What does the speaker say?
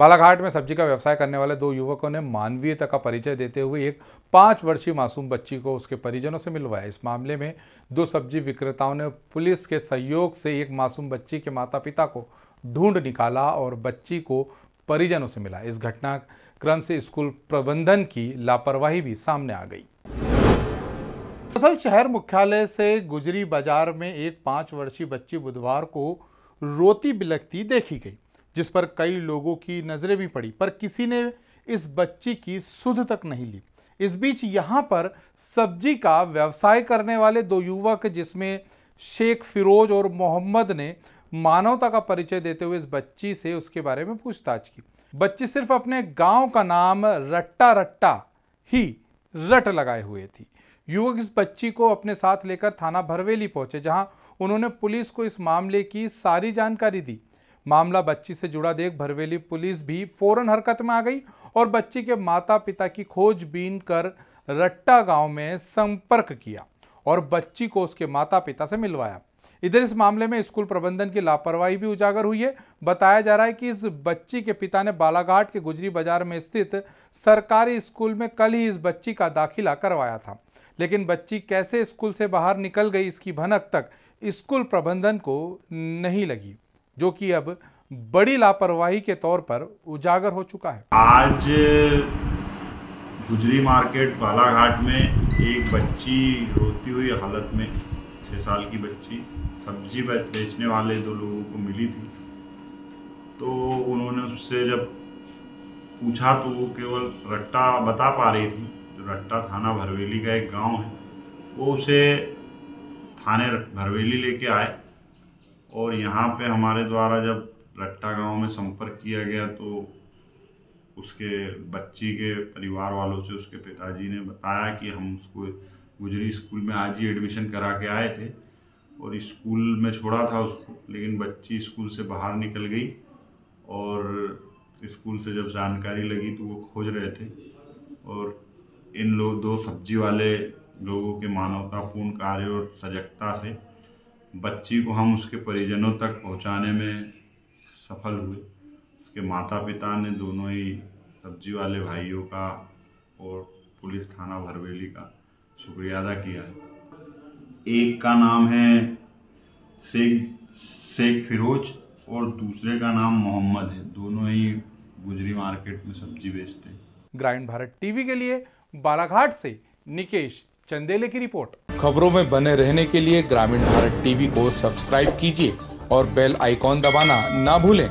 बालाघाट में सब्ज़ी का व्यवसाय करने वाले दो युवकों ने मानवीयता का परिचय देते हुए एक पाँच वर्षीय मासूम बच्ची को उसके परिजनों से मिलवाया। इस मामले में दो सब्ज़ी विक्रेताओं ने पुलिस के सहयोग से एक मासूम बच्ची के माता पिता को ढूंढ निकाला और बच्ची को परिजनों से मिला। इस घटना क्रम से स्कूल प्रबंधन की लापरवाही भी सामने आ गई। दरअसल शहर मुख्यालय से गुजरी बाज़ार में एक पाँच वर्षीय बच्ची बुधवार को रोती बिलखती देखी गई। जिस पर कई लोगों की नज़रें भी पड़ी, पर किसी ने इस बच्ची की सुध तक नहीं ली। इस बीच यहाँ पर सब्ज़ी का व्यवसाय करने वाले दो युवक, जिसमें शेख फिरोज और मोहम्मद ने मानवता का परिचय देते हुए इस बच्ची से उसके बारे में पूछताछ की। बच्ची सिर्फ़ अपने गाँव का नाम रट्टा रट्टा ही रट लगाए हुए थी। युवक इस बच्ची को अपने साथ लेकर थाना भरवेली पहुँचे, जहाँ उन्होंने पुलिस को इस मामले की सारी जानकारी दी। मामला बच्ची से जुड़ा देख भरवेली पुलिस भी फ़ौरन हरकत में आ गई और बच्ची के माता पिता की खोजबीन कर रट्टा गाँव में संपर्क किया और बच्ची को उसके माता पिता से मिलवाया। इधर इस मामले में स्कूल प्रबंधन की लापरवाही भी उजागर हुई है। बताया जा रहा है कि इस बच्ची के पिता ने बालाघाट के गुजरी बाज़ार में स्थित सरकारी स्कूल में कल ही इस बच्ची का दाखिला करवाया था। लेकिन बच्ची कैसे स्कूल से बाहर निकल गई इसकी भनक तक स्कूल प्रबंधन को नहीं लगी। जो कि अब बड़ी लापरवाही के तौर पर उजागर हो चुका है। आज गुजरी मार्केट बालाघाट में एक बच्ची रोती हुई हालत में छः साल की बच्ची, सब्ज़ी बेचने वाले दो लोगों को मिली थी। तो उन्होंने उससे जब पूछा तो वो केवल रट्टा बता पा रही थी। जो रट्टा थाना भरवेली का एक गाँव है, वो उसे थाने भरवेली लेके आए। और यहाँ पे हमारे द्वारा जब रट्टा गाँव में संपर्क किया गया तो उसके बच्ची के परिवार वालों से, उसके पिताजी ने बताया कि हम उसको गुजरी स्कूल में आज ही एडमिशन करा के आए थे। और स्कूल में छोड़ा था उसको, लेकिन बच्ची स्कूल से बाहर निकल गई और स्कूल से जब जानकारी लगी तो वो खोज रहे थे। और इन लोग दो सब्ज़ी वाले लोगों के मानवतापूर्ण कार्य और सजगता से बच्ची को हम उसके परिजनों तक पहुँचाने में सफल हुए। उसके माता पिता ने दोनों ही सब्ज़ी वाले भाइयों का और पुलिस थाना भरवेली का शुक्रिया अदा किया। एक का नाम है शेख शेख फिरोज और दूसरे का नाम मोहम्मद है। दोनों ही गुजरी मार्केट में सब्ज़ी बेचते हैं। ग्रामीण भारत टीवी के लिए बालाघाट से निकेश चंदेले की रिपोर्ट। खबरों में बने रहने के लिए ग्रामीण भारत टीवी को सब्सक्राइब कीजिए और बेल आइकॉन दबाना ना भूलें।